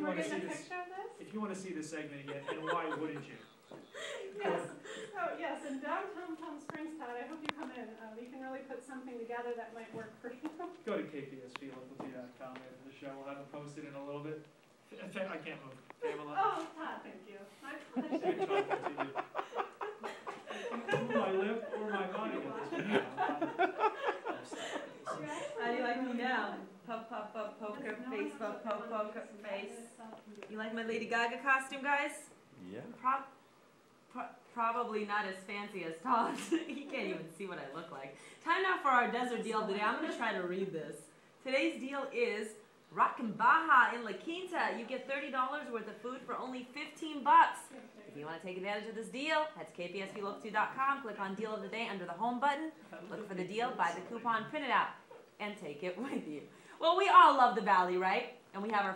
you we're wanna see this, this? if you wanna see this segment again, and why wouldn't you? Yes, oh, yes, in downtown Palm Springs, Todd, I hope you come in, uh, we can really put something together that might work for you. Go to kpsplocal.com after the show, we'll have it posted in a little bit. I can't move, Pamela. Oh, Todd, thank you. My Same pleasure. chocolate to you. Move my lip or my body at this point. You How do you like me actually now? really Pop, pop, pop, poker face, one pop, else pop, poker face. itself can do it. You like my Lady Gaga costume, guys? Yeah. Pro- pro- probably not as fancy as Todd's. he can't even see what I look like. Time now for our desert deal of the day. I'm gonna try to read this. Today's deal is Rockin' Baja in La Quinta. You get $30 worth of food for only 15 bucks. If you want to take advantage of this deal, head to kpsplocal2.com, click on Deal of the Day under the Home button, look for the deal, buy the coupon, print it out, and take it with you. Well, we all love the Valley, right? And we have our